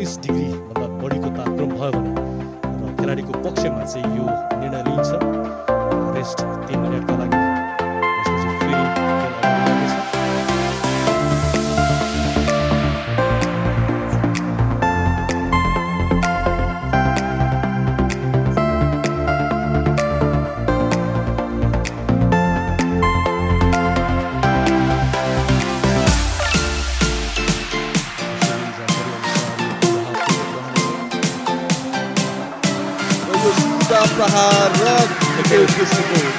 Degree डिग्रीभन्दा बढीको तापक्रम भयो भने र खेलाडीको पक्षमा चाहिँ यो निर्णय लिइन्छ। Rest Stop the para Harvard.